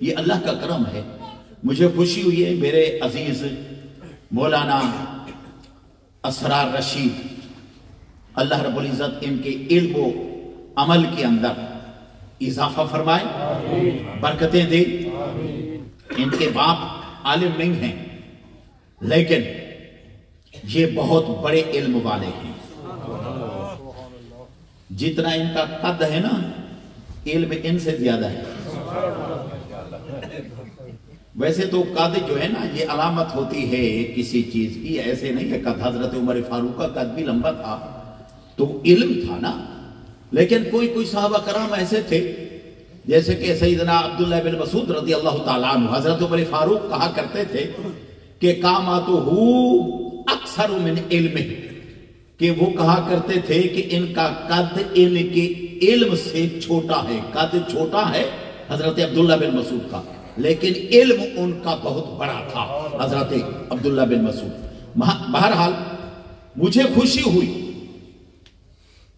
یہ اللہ کا کرم ہے۔ مجھے خوشی ہوئی ہے، میرے عزیز مولانا اسرار رشید، اللہ رب العزت ان کے علم و عمل کے اندر اضافہ فرمائے، برکتیں دے۔ ان کے باپ عالم نہیں ہیں، لیکن یہ بہت بڑے علم والے ہیں۔ جتنا ان کا قد ہے نا علم ان سے زیادہ ہے۔ ویسے تو قد جو ہے نا، یہ علامت ہوتی ہے کسی چیز کی، ایسے نہیں ہے قد حضرت عمر فاروق کا قد بھی لمبا تھا۔ تو علم تھا نا۔ لیکن کوئی کوئی صحابہ کرام ایسے تھے، جیسے کہ سیدنا عبداللہ بن مسعود رضی اللہ تعالیٰ عنہ، حضرت عمر فاروق کہا کرتے تھے کہ کاماتو ہو اکثر من علم کہ وہ کہا کرتے تھے کہ ان کا قد ان کے علم سے چھوٹا ہے۔ قد چھوٹا ہے حضرت عبداللہ بن مسعود کا، لیکن علم ان کا بہت بڑا تھا۔ حضرت عبداللہ بن مسعود۔ بہرحال مجھے خوشی ہوئی۔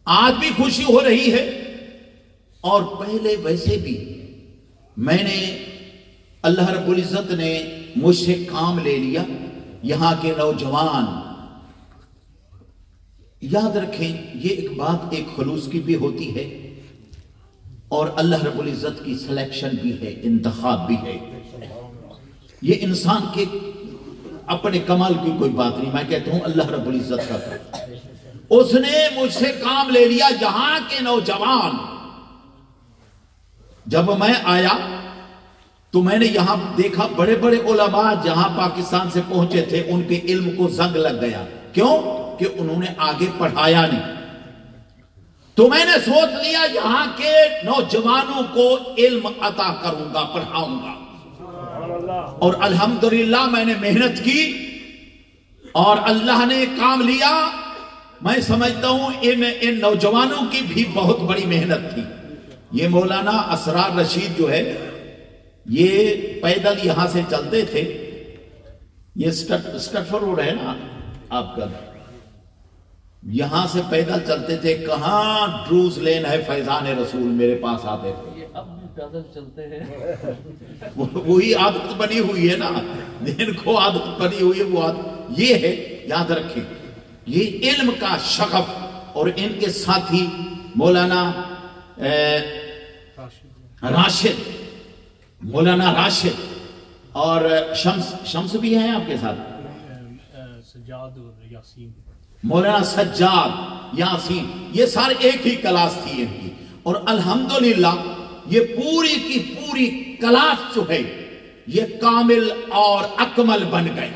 آج بھی خوشی ہو رہی ہے۔ اور پہلے ویسے بھی میں نے اللہ رب العزت نے مجھ سے کام لے لیا۔ یہاں کے نوجوان یاد رکھیں، یہ ایک بات ایک خلوص کی بھی ہوتی ہے اور اللہ رب العزت کی سلیکشن بھی ہے، انتخاب بھی ہے۔ یہ انسان کے اپنے کمال کی کوئی بات نہیں، میں کہتا ہوں اللہ رب العزت کا اس نے مجھ سے کام لے لیا جہاں کے نوجوان۔ جب میں آیا تو میں نے یہاں دیکھا بڑے بڑے علماء جہاں پاکستان سے پہنچے تھے، ان کے علم کو زنگ لگ گیا۔ کیوں؟ کہ انہوں نے آگے پڑھایا نہیں۔ تو میں نے سوچ لیا یہاں کے نوجوانوں کو علم عطا کروں گا، پڑھاؤں گا۔ اور الحمدللہ میں نے محنت کی اور اللہ نے کام لیا۔ میں سمجھتا ہوں ان ان نوجوانوں کی بھی بہت بڑی محنت تھی۔ یہ مولانا اسرار رشید جو ہے، یہ پیدل یہاں سے چلتے تھے۔ یہ سٹفر روڈ ہے نا آپ کا؟ یہاں سے پیدل چلتے تھے کہاں ڈروز لین ہے فیضان رسول میرے پاس آتے تھے اب بھی پیدل چلتے ہیں۔ وہی عادت بنی ہوئی ہے نا۔ جن کو عادت بنی ہوئی ہے وہ عادت۔ یہ ہے یاد رکھیں یہ علم کا شغف اور ان کے ساتھی مولانا راشد مولانا راشد اور شمس شمس بھی ہیں آپ کے ساتھ؟ سجاد اور یاسین۔ مولانا سجاد، یاسین، یہ سارے ایک ہی کلاس تھی ان کی۔ اور الحمدللہ، یہ پوری کی پوری کلاس جو ہے، یہ کامل اور اکمل بن گئی۔